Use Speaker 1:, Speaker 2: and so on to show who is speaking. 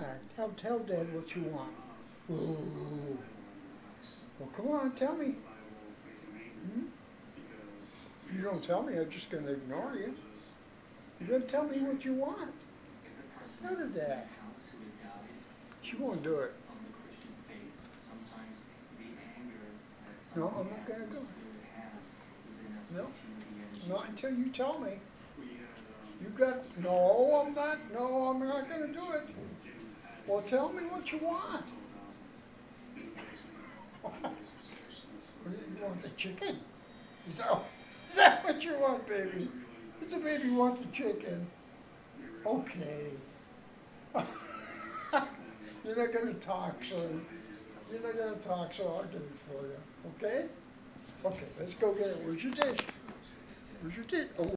Speaker 1: on, tell, tell Dad what you want. Ooh. Well, come on, tell me. Hmm? If you don't tell me, I'm just gonna ignore you. You gotta tell me what you want. Go to Dad. She won't do it. No, I'm not gonna go. No, not until you tell me. You got, no, I'm not, no, I'm not gonna do it. Well, tell me what you want. You want the chicken? Is that, is that what you want, baby? Does the baby want the chicken? Okay. You're not gonna talk, so, you're not gonna talk, so I'll get it for you, okay? Okay, let's go get it. Where's your dish? Where's your dish? Oh.